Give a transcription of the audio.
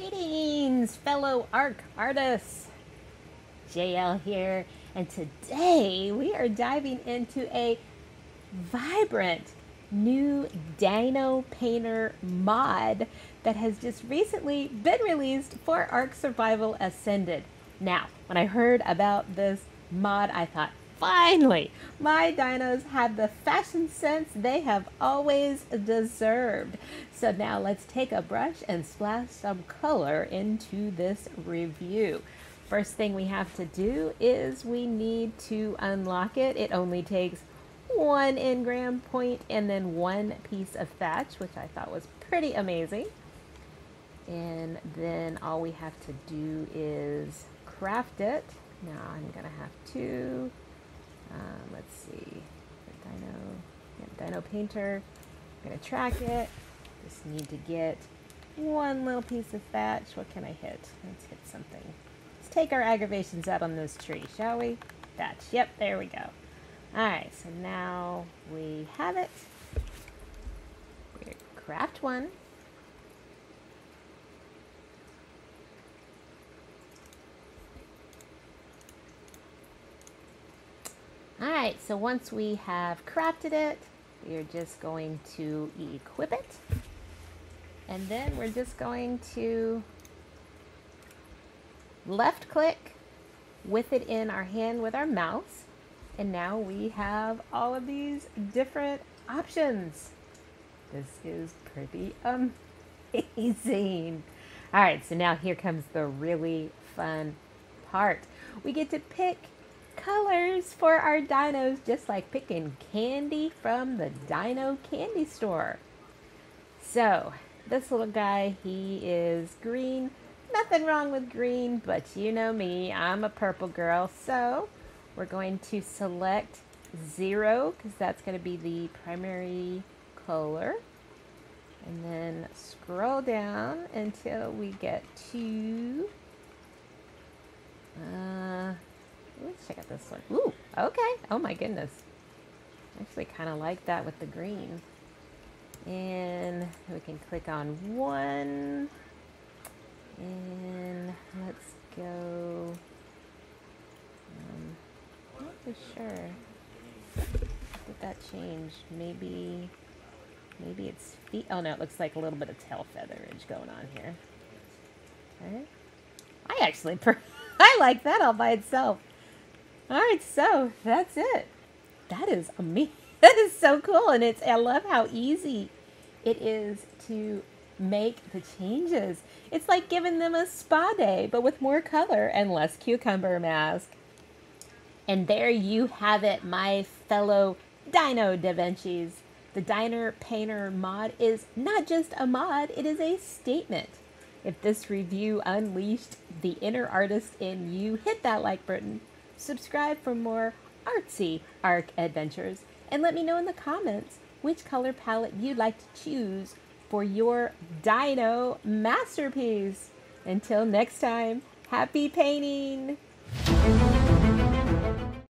Greetings, fellow ARK artists. Jael here, and today we are diving into a vibrant new Dino Painter mod that has just recently been released for ARK Survival Ascended. Now, when I heard about this mod, I thought, finally, my dinos have the fashion sense they have always deserved. So now let's take a brush and splash some color into this review. First thing we have to do is we need to unlock it. It only takes one engram point and then one piece of thatch, which I thought was pretty amazing. And then all we have to do is craft it. Now I'm gonna have to, um, let's see, Dino, yeah, Dino Painter. I'm gonna track it. Just need to get one little piece of thatch. What can I hit? Let's hit something. Let's take our aggravations out on this tree, shall we? Thatch. Yep, there we go. Alright, so now we have it. We craft one. Alright, so once we have crafted it, we are just going to equip it. And then we're just going to left click with it in our hand with our mouse and now we have all of these different options. This is pretty amazing. All right, so now here comes the really fun part. We get to pick colors for our dinos just like picking candy from the dino candy store. So this little guy, he is green. Nothing wrong with green, but you know me, I'm a purple girl. So we're going to select zero because that's going to be the primary color. And then scroll down until we get to, uh, let's check out this one. Ooh, okay. Oh my goodness. Actually kind of like that with the green. And we can click on one. And let's go um, Not for sure. Did that change? Maybe, maybe it's feet. Oh no, it looks like a little bit of tail featherage going on here. Okay. I actually, I like that all by itself. All right, so that's it. That is amazing. That is so cool, and it's. I love how easy it is to make the changes. It's like giving them a spa day, but with more color and less cucumber mask. And there you have it, my fellow Dino Da Vinci's. The Dino Painter mod is not just a mod, it is a statement. If this review unleashed the inner artist in you, hit that like button, subscribe for more artsy ARK adventures, and let me know in the comments which color palette you'd like to choose for your dino masterpiece. Until next time, happy painting!